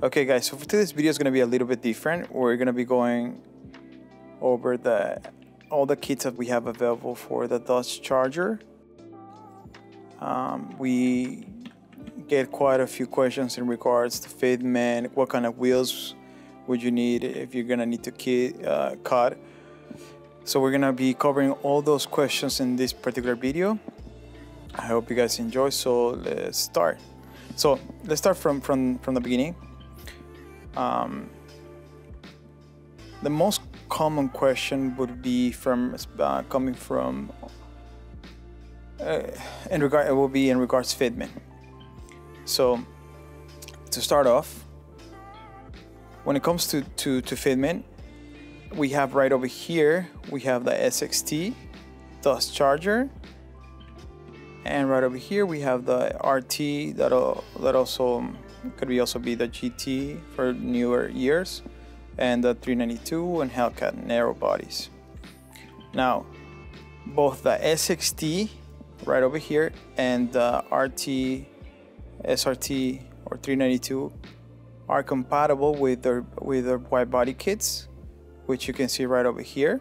Okay guys, so for today's video is going to be a little bit different. We're going to be going over the all the kits that we have available for the Dodge Charger. Um, we get quite a few questions in regards to fitment, what kind of wheels would you need if you're going to need to kit, uh, cut. So we're going to be covering all those questions in this particular video. I hope you guys enjoy, so let's start. So let's start from, from, from the beginning. Um, the most common question would be from uh, coming from uh, in regard it will be in regards to fitment. So to start off, when it comes to to, to fitment, we have right over here we have the SXT Dodge Charger, and right over here we have the RT that'll, that also could be also be the GT for newer years and the 392 and Hellcat narrow bodies. Now, both the SXT right over here and the RT, SRT or 392 are compatible with their with their wide body kits, which you can see right over here.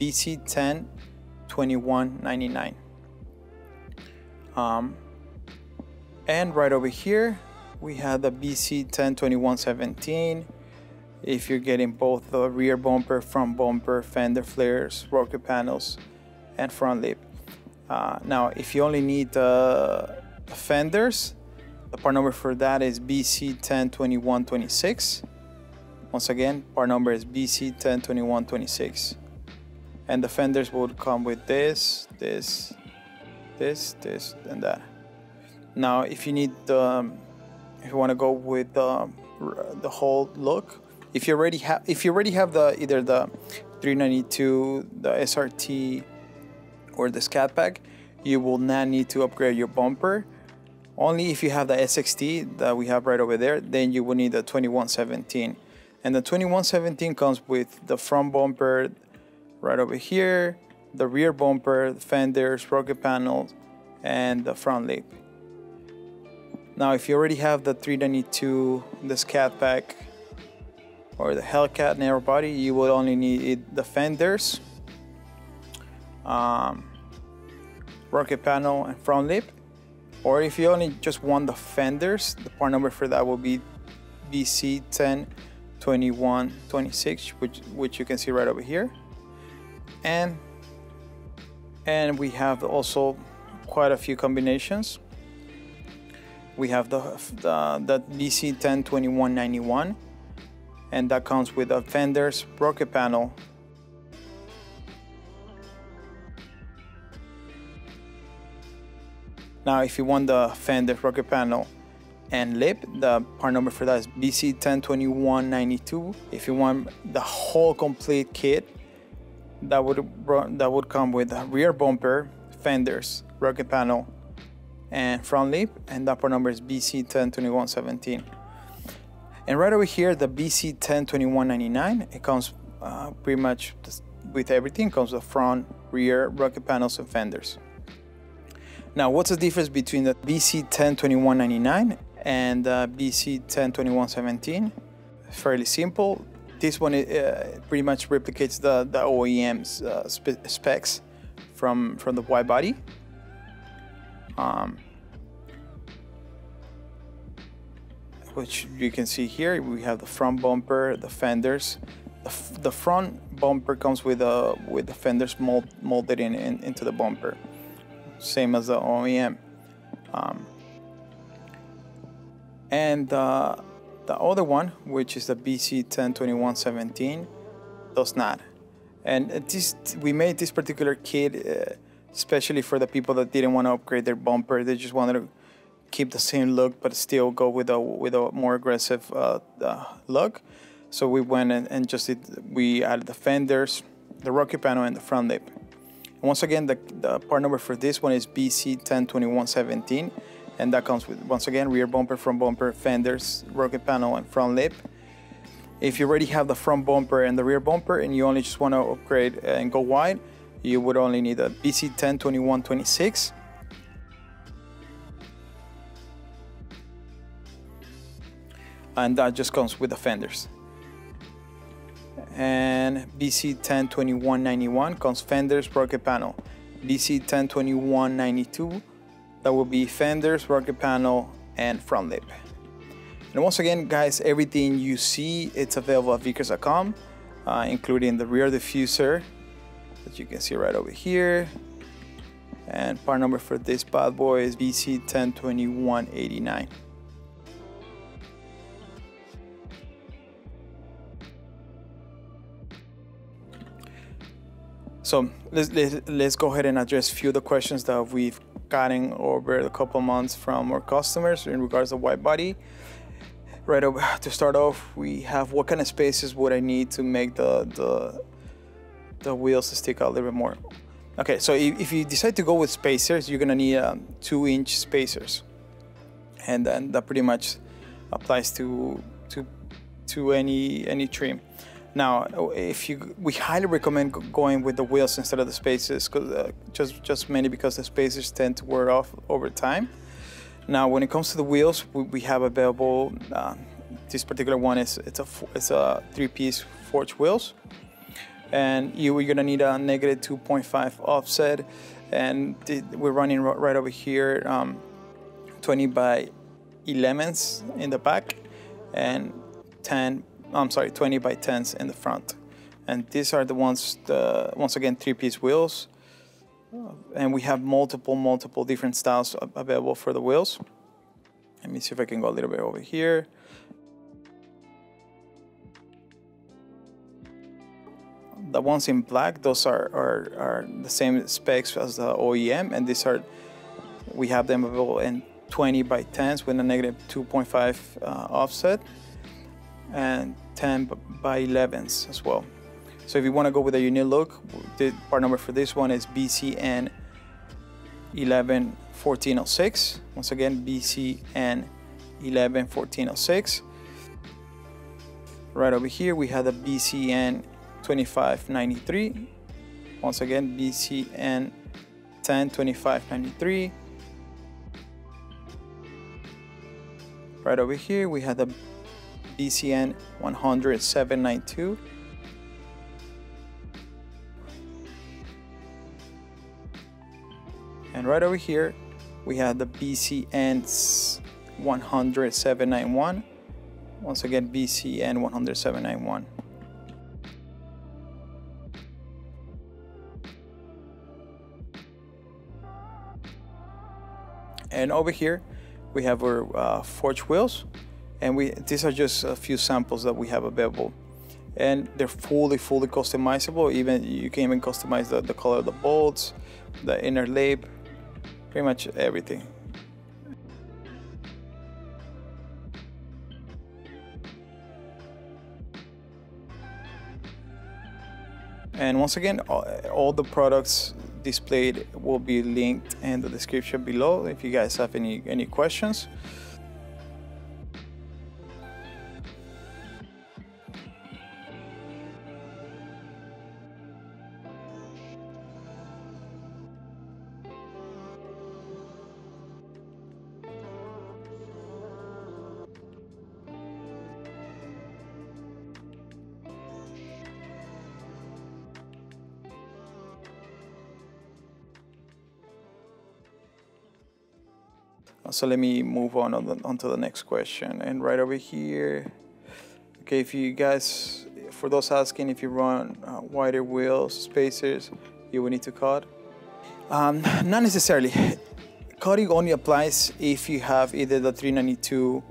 VZ10 21.99. Um, and right over here, we have the VZ 102117. If you're getting both the rear bumper, front bumper, fender flares, rocker panels, and front lip. Uh, now, if you only need the fenders, the part number for that is VZ 102126. Once again, part number is VZ 102126 and the fenders would come with this this this this and that. Now if you need the um, if you want to go with the the whole look if you already have if you already have the either the 392 the SRT or the scat pack you will not need to upgrade your bumper. Only if you have the SXT that we have right over there then you will need the 2117 and the 2117 comes with the front bumper right over here, the rear bumper, the fenders, rocker panels, and the front lip. Now, if you already have the 392, the Scat Pack, or the Hellcat narrow body, you will only need the fenders, um, rocker panel, and front lip. Or if you only just want the fenders, the part number for that will be VZ10 2126, which, which you can see right over here and and we have also quite a few combinations. We have the the, the VZ 102191 and that comes with a fenders rocker panel. Now if you want the fender rocker panel and lip the part number for that is VZ 102192 if you want the whole complete kit that would that would come with rear bumper, fenders, rocker panel, and front lip, and that part number is VZ102117. And right over here, the VZ102199, it comes uh, pretty much with everything. It comes with front, rear, rocker panels, and fenders. Now, what's the difference between the VZ102199 and the VZ102117? Fairly simple this one uh, pretty much replicates the, the OEM's uh, spe specs from, from the wide body. Um, which you can see here, we have the front bumper, the fenders. The, the front bumper comes with a with the fenders mold, molded in, in, into the bumper, same as the OEM. Um, and uh, the other one, which is the VZ 102117, does not. And this, we made this particular kit uh, especially for the people that didn't want to upgrade their bumper. They just wanted to keep the same look, but still go with a with a more aggressive uh, uh, look. So we went and, and just did, we added the fenders, the rocker panel, and the front lip. And once again, the, the part number for this one is BC 102117 and that comes with once again rear bumper, front bumper, fenders, rocker panel, and front lip. If you already have the front bumper and the rear bumper and you only just want to upgrade and go wide, you would only need a VZ 10 21 26 and that just comes with the fenders. And VZ 102191 comes fenders rocker panel. VZ 102192 that will be fenders rocker panel and front lip. And once again guys everything you see it's available at vicrez.com uh, including the rear diffuser that you can see right over here and part number for this bad boy is VZ 102189 So let's, let's, let's go ahead and address a few of the questions that we've gotten over a couple months from our customers in regards to wide body. Right to start off, we have what kind of spacers would I need to make the the, the wheels stick out a little bit more. Okay, so if, if you decide to go with spacers, you're gonna need um, two inch spacers, and then that pretty much applies to to to any any trim. Now, if you, we highly recommend going with the wheels instead of the spacers, uh, just just mainly because the spacers tend to wear off over time. Now, when it comes to the wheels, we, we have available. Uh, this particular one is it's a it's a three-piece forged wheels, and you are gonna need a negative 2.5 offset, and we're running right over here, um, 20 by 11s in the back, and 10 I'm sorry, 20 by 10s in the front. And these are the ones, the, once again, three-piece wheels. And we have multiple, multiple different styles available for the wheels. Let me see if I can go a little bit over here. The ones in black, those are, are, are the same specs as the OEM, and these are, we have them available in 20 by 10s with a negative 2.5 uh, offset and 10 by 11s as well. So if you want to go with a unique look, the part number for this one is VZN 111406. Once again, VZN 111406. Right over here, we have the VZN 2593. Once again, VZN 102593. Right over here, we have the VZN 10792. And right over here, we have the VZN 10791. Once again, VZN 10791. And over here, we have our uh, forge wheels and we these are just a few samples that we have available. And they're fully fully customizable. Even you can even customize the, the color of the bolts the inner lip pretty much everything. And once again all, the products displayed will be linked in the description below if you guys have any any questions so let me move on, on, the, on to the next question. And right over here, okay, if you guys, for those asking if you run uh, wider wheels, spacers, you will need to cut. Um, not necessarily. Cutting only applies if you have either the 392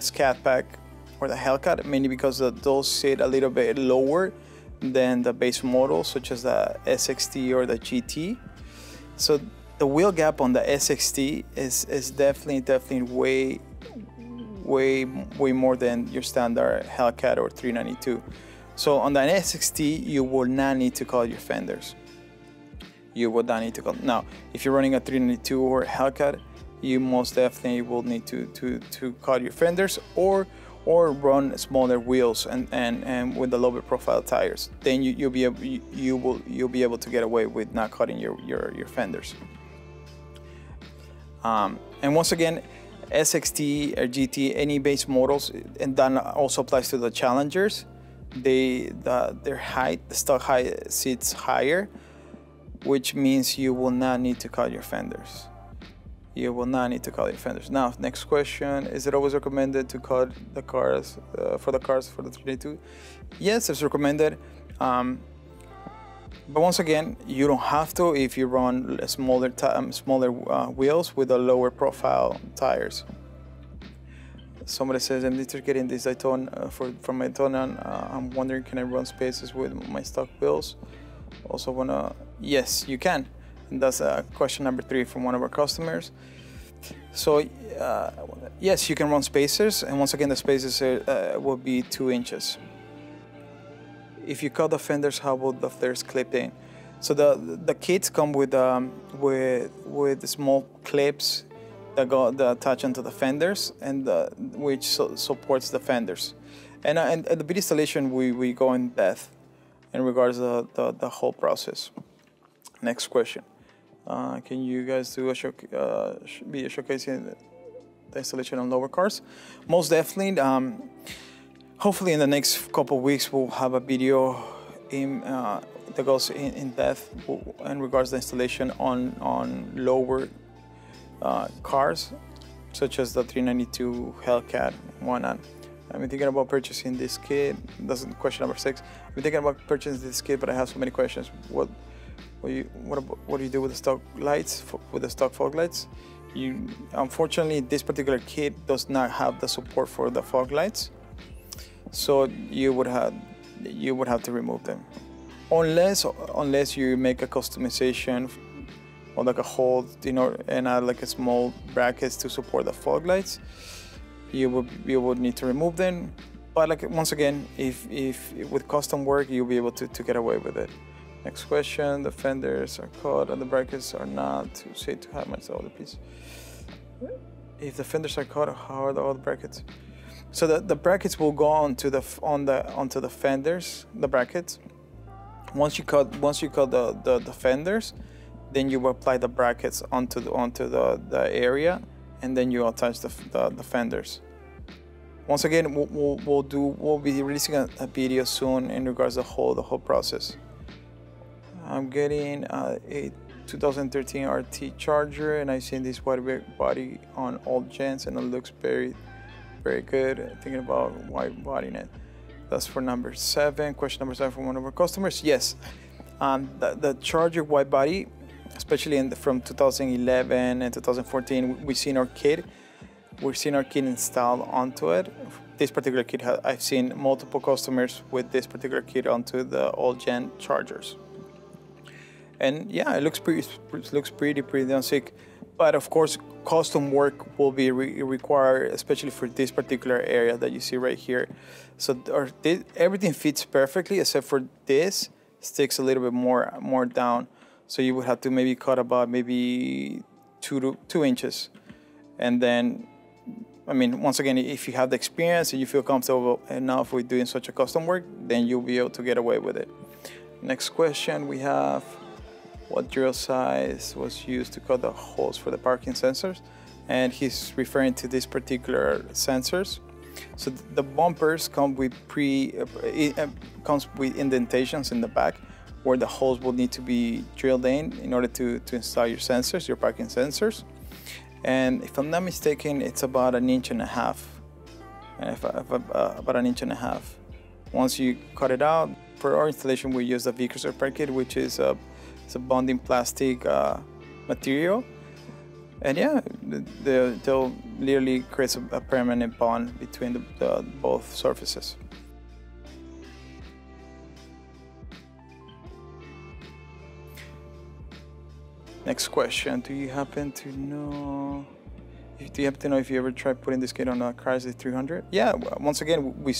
Scat Pack or the Hellcat, mainly because those sit a little bit lower than the base model, such as the SXT or the GT. So the wheel gap on the SXT is is definitely definitely way way way more than your standard Hellcat or 392. So on the SXT, you will not need to call your fenders. You will not need to call. Now, if you're running a 392 or Hellcat, you most definitely will need to to to cut your fenders. Or or run smaller wheels and, and, and with the lower profile tires. Then you, you'll be able, you, you will you'll be able to get away with not cutting your your, your fenders. Um, and once again, SXT or GT, any base models, and that also applies to the Challengers. They the, their height, the stock height sits higher, which means you will not need to cut your fenders you will not need to cut your fenders. Now, next question, is it always recommended to cut the cars uh, for the cars for the 392? Yes, it's recommended. Um, but once again, you don't have to if you run smaller um, smaller uh, wheels with a lower profile tires. Somebody says, I'm getting this Daytona uh, for, from my Daytona. Uh, I'm wondering, can I run spacers with my stock wheels? Also wanna, yes, you can. And that's uh, question number three from one of our customers. So uh, yes, you can run spacers, and once again, the spacers uh, will be two inches. If you cut the fenders, how will the flares clip in? So the the kits come with um, with with small clips that go that attach onto the fenders, and uh, which so, supports the fenders. And, uh, and at the bit installation, we, we go in depth in regards to the, the, the whole process. Next question. Uh, can you guys do a show, uh, be showcasing the installation on lower cars? Most definitely. Um, hopefully, in the next couple weeks, we'll have a video in, uh, that goes in, in, depth in regards to the installation on on lower uh, cars, such as the 392 Hellcat, whatnot. I've been thinking about purchasing this kit. That's question number six. I've been thinking about purchasing this kit, but I have so many questions. What what you what, what do you do with the stock lights with the stock fog lights? You unfortunately this particular kit does not have the support for the fog lights, so you would have you would have to remove them, unless unless you make a customization or like a hole, you know, and add like a small brackets to support the fog lights. You would you would need to remove them, but like once again, if if with custom work, you'll be able to, to get away with it. Next question, the fenders are cut and the brackets are not. To say to have much the other piece. If the fenders are cut, how are the other brackets? So the, the brackets will go onto the on the onto the fenders, the brackets. Once you cut once you cut the, the, the fenders, then you apply the brackets onto the onto the, the area and then you attach the, the, the fenders. Once again, we'll, we'll, we'll, do we'll be releasing a, a video soon in regards to the whole the whole process. I'm getting uh, a 2013 RT Charger and I've seen this wide body on all gens and it looks very, very good. Thinking about wide bodying it. That's for number seven. Question number seven from one of our customers. Yes, um, the, the Charger wide body, especially in the, from 2011 and 2014, we've seen our kit. We've seen our kit installed onto it. This particular kit, I've seen multiple customers with this particular kit onto the old gen Chargers and yeah, it looks pretty it looks pretty pretty damn sick. But of course, custom work will be re required, especially for this particular area that you see right here. So everything fits perfectly except for this sticks a little bit more more down. So you would have to maybe cut about maybe two to two inches, and then. I mean, once again, if you have the experience and you feel comfortable enough with doing such a custom work, then you'll be able to get away with it. Next question we have what drill size was used to cut the holes for the parking sensors. And he's referring to these particular sensors. So the bumpers come with pre uh, uh, comes with indentations in the back where the holes will need to be drilled in in order to, to install your sensors your parking sensors. And if I'm not mistaken it's about an inch and a half. If, if, uh, about an inch and a half. Once you cut it out for our installation we use the Vicrez repair kit which is a it's a bonding plastic uh, material. And yeah, the, they'll literally create a, a, permanent bond between the, the, both surfaces. Next question, do you happen to know, do you happen to know if you ever tried putting this kit on a Chrysler 300? Yeah, once again, we,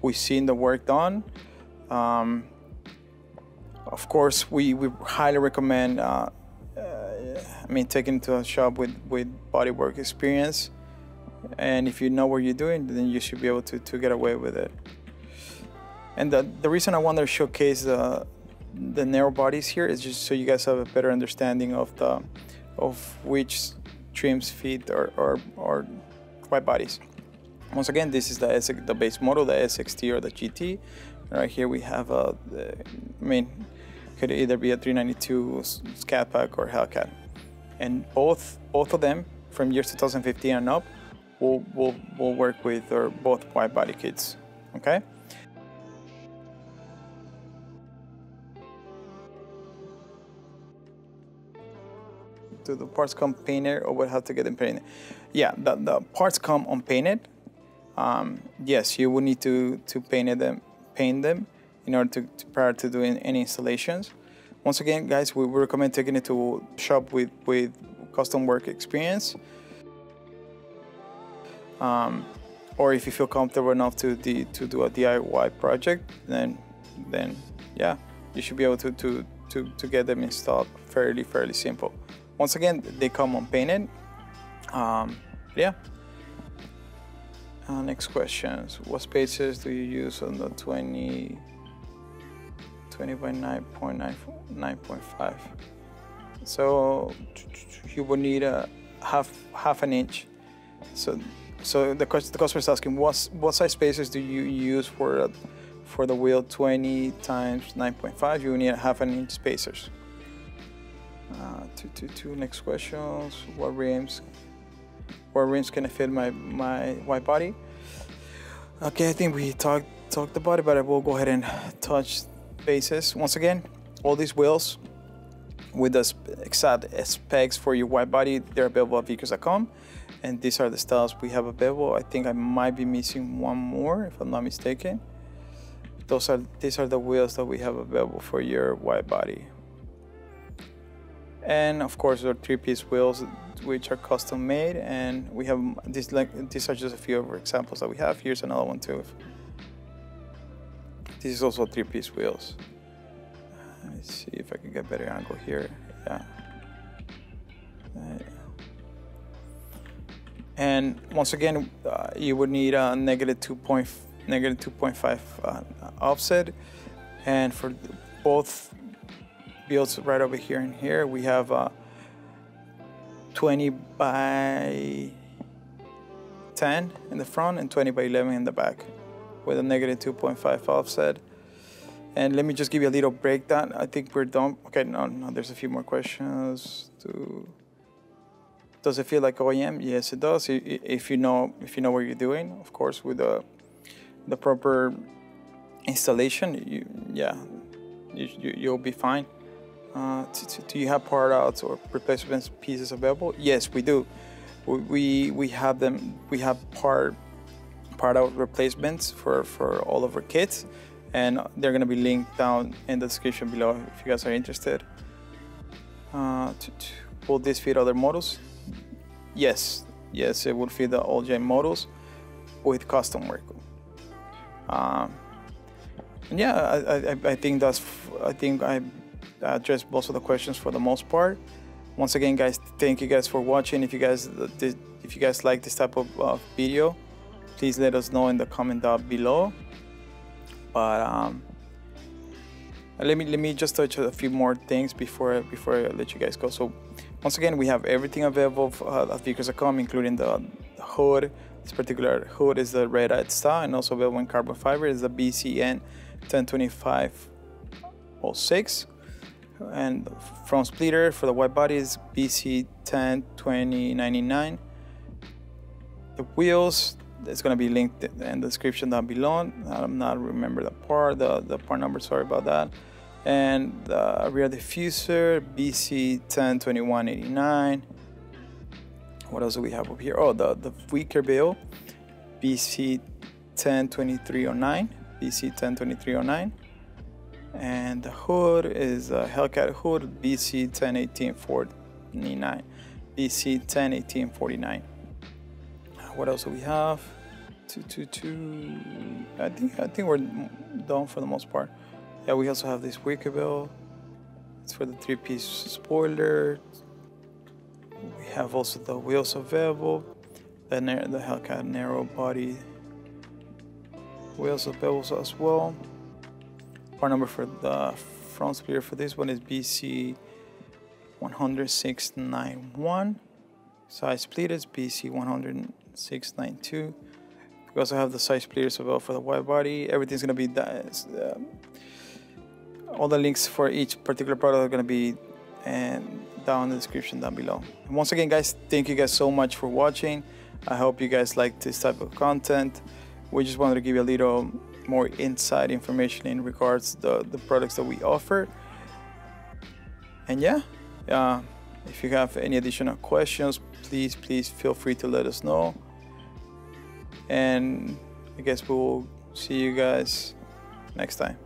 we've seen the work done. Um, of course, we, we highly recommend, uh, uh, I mean, taking to a shop with, with bodywork experience and if you know what you're doing, then you should be able to, to get away with it. And the, the reason I wanted to showcase the, the narrow bodies here is just so you guys have a better understanding of the of which trims fit or, or, or wide bodies. Once again, this is the, the base model, the SXT or the GT. Right here we have a, the, I mean, could either be a 392 Scat Pack or Hellcat. And both both of them from years 2015 and up will will, will work with or both wide body kits. Okay. Do the parts come painted or would have to get them painted? Yeah, the, the parts come unpainted. Um, yes, you will need to to paint them, paint them in order to, to prior to doing any installations. Once again, guys, we recommend taking it to shop with with custom work experience. Um, or if you feel comfortable enough to the, to do a DIY project, then then yeah, you should be able to to to, to get them installed fairly fairly simple. Once again, they come unpainted. Um, yeah. Uh, next questions. What spacers do you use on the 20, 20 by 9.9.5? So you will need a half half an inch. So so the the customer is asking what what size spacers do you use for for the wheel 20 times 9.5? You need a half an inch spacers. Uh, two, two, two. Next questions. What rims? What rims can I fit my my wide body? Okay, I think we talked talked about it, but I will go ahead and touch bases once again. All these wheels with the exact specs for your wide body, they're available at vicrez.com. And these are the styles we have available. I think I might be missing one more, if I'm not mistaken. Those are these are the wheels that we have available for your wide body. And of course, our three-piece wheels, which are custom made, and we have these like these are just a few of examples that we have. Here's another one too. This is also three-piece wheels. Let's see if I can get better angle here. Yeah. And once again, uh, you would need a negative two point negative 2.5 uh, offset, and for both builds right over here and here, we have a 20 by 10 in the front and 20 by 11 in the back, with a negative 2.5 offset. And let me just give you a little breakdown. I think we're done. Okay, no, no, there's a few more questions. To does it feel like OEM? Yes, it does. If you know, if you know what you're doing, of course, with the the proper installation, you yeah, you, you will be fine. Uh, do you have part outs or replacement pieces available? Yes, we do. We we have them. We have part part out replacements for for all of our kits and they're going to be linked down in the description below if you guys are interested. Uh, to, to, will this fit other models? Yes, yes, it will fit the old gen models with custom work. Um, yeah, I, I, I, think that's I think I addressed most of the questions for the most part. Once again, guys, thank you guys for watching. If you guys if you guys like this type of uh, video, please let us know in the comment down below. But um, let me let me just touch a few more things before before I let you guys go. So once again, we have everything available uh, at vicrez.com, including the, hood. This particular hood is the red eyed style, and also available in carbon fiber is the VZN 102506. And front splitter for the wide body is VZ 102099. The wheels it's going to be linked in the description down below. I'm not remember the part, the, the part number, sorry about that. And the rear diffuser, VZ102189. What else do we have over here? Oh, the, the wicker bill, VZ102309, VZ102309. And the hood is a Hellcat hood, VZ101849, VZ101849 what else do we have? Two, two, two. I think I think we're done for the most part. Yeah, we also have this wicker bill. It's for the three-piece spoiler. We have also the wheels available. the, the Hellcat narrow body wheels bells as well. Part number for the front splitter for this one is VZ 10691. Size split is VZ 10692. We also have the size splitters as well for the wide body. Everything's gonna be that. Um, all the links for each particular product are gonna be and down in the description down below. And once again, guys, thank you guys so much for watching. I hope you guys like this type of content. We just wanted to give you a little more inside information in regards to the, the products that we offer. And yeah, uh, if you have any additional questions, please, please feel free to let us know. And I guess we'll see you guys next time.